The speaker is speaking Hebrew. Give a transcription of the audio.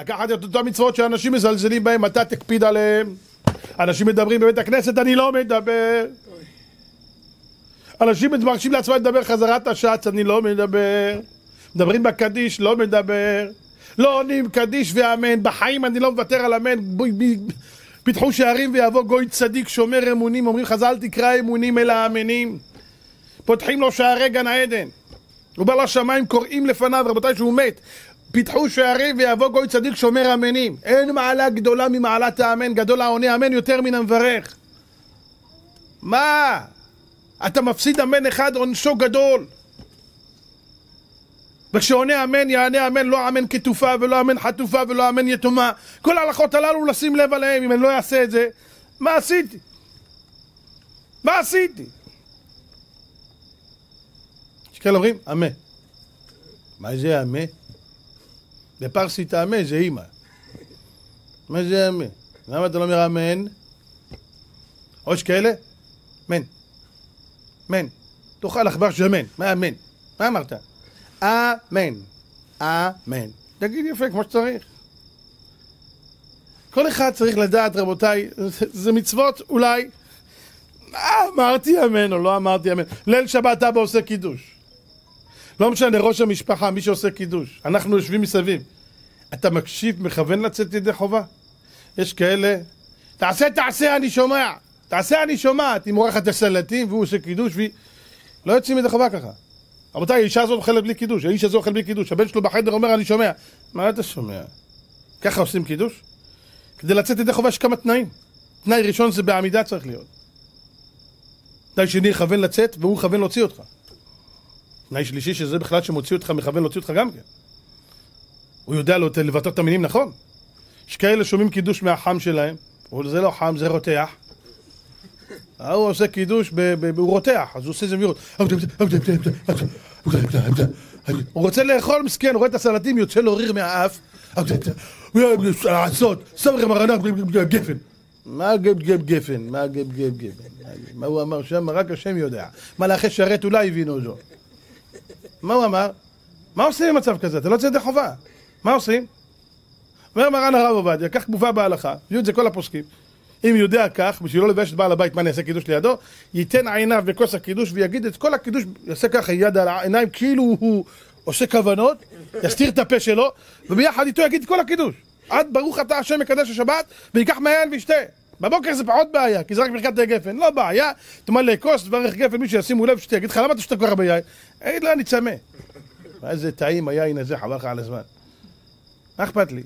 לקחת את אותן מצוות שאנשים מזלזלים בהם, אתה תקפיד עליהם. אנשים מדברים בבית הכנסת, אני לא מדבר. אנשים מרשים לעצמם לדבר חזרת השץ, אני לא מדבר. מדברים בקדיש, לא מדבר. לא עונים קדיש ואמן, בחיים אני לא מוותר על אמן. פיתחו שערים ויבוא גוי צדיק שומר אמונים, אומרים חז"ל תקרא אמונים אל האמנים. פותחים לו שערי גן העדן. הוא בא לשמיים, קוראים לפניו, רבותיי, שהוא מת. פיתחו שערים ויבוא גוי צדיק שומר אמנים. אין מעלה גדולה ממעלת האמן, גדול העונה אמן יותר מן המברך. מה? אתה מפסיד אמן אחד, עונשו גדול. וכשעונה אמן יענה אמן לא אמן כתופה ולא אמן חטופה ולא אמן יתומה כל ההלכות הללו לשים לב עליהם אם אני לא אעשה את זה מה עשיתי? מה עשיתי? יש כאלה אומרים אמה מה זה אמה? בפרסית אמה זה אימא מה זה אמה? למה אתה לא אומר אמן? או יש כאלה? מן מן תאכל עכבר שמן מה אמן? מה אמרת? אמן. אמן. תגיד יפה כמו שצריך. כל אחד צריך לדעת, רבותיי, זה מצוות אולי, אמרתי אמן או לא אמרתי אמן. ליל שבת אבא עושה קידוש. לא משנה, ראש המשפחה, מי שעושה קידוש. אנחנו יושבים מסביב. אתה מקשיב, מכוון לצאת ידי חובה? יש כאלה, תעשה, תעשה, אני שומע. תעשה, אני שומעת. היא מורחת הסלטים והוא עושה קידוש והיא... לא יוצאים ידי חובה ככה. רבותיי, האישה הזו אוכלת בלי קידוש, האיש הזה אוכל בלי קידוש, הבן שלו בחדר אומר אני שומע. מה אתה שומע? ככה עושים קידוש? כדי לצאת ידי חובה יש כמה תנאים. תנאי ראשון זה בעמידה צריך להיות. תנאי שני יכוון לצאת והוא יכוון להוציא אותך. תנאי שלישי שזה בכלל שמוציא אותך מכוון להוציא אותך גם כן. הוא יודע לבטא את המינים נכון. יש כאלה שומעים קידוש מהחם שלהם, זה לא חם, זה רותח. ההוא עושה קידוש, הוא רותח, אז הוא עושה את זה מהירות. הוא רוצה לאכול מסכן, הוא רואה את הסלטים, יוצא לו ריר מהאף. לעשות, סמר מרנח גפן. מה גב גב גפן? מה גב גב גפן? מה הוא אמר שם? רק השם יודע. מלאכי שרת אולי הבינו זו. מה הוא אמר? מה עושים במצב כזה? אתה לא יוצא ידי חובה. מה עושים? אומר מרן הרב עובדיה, כך מובא בהלכה, הביאו את זה כל הפוסקים. אם יודע כך, בשביל לא לבייש את בעל הבית, מה אני אעשה קידוש לידו? ייתן עיניו בכוס הקידוש ויגיד את כל הקידוש, יעשה ככה יד על העיניים כאילו הוא עושה כוונות, יסתיר את הפה שלו, וביחד איתו יגיד את כל הקידוש. עד ברוך אתה השם מקדש השבת, ויקח מהיין וישתה. בבוקר זה פחות בעיה, כי זה רק ברכת גפן, לא בעיה, תאמר כוס, תברך גפן, מישהו ישימו לב שתהיה, יגיד לך, למה אתה שותה כל כך הרבה יין? יגיד לו, אני צמא. איזה טעים היין הזה, חבל לך על הזמן. מה אכפת לי?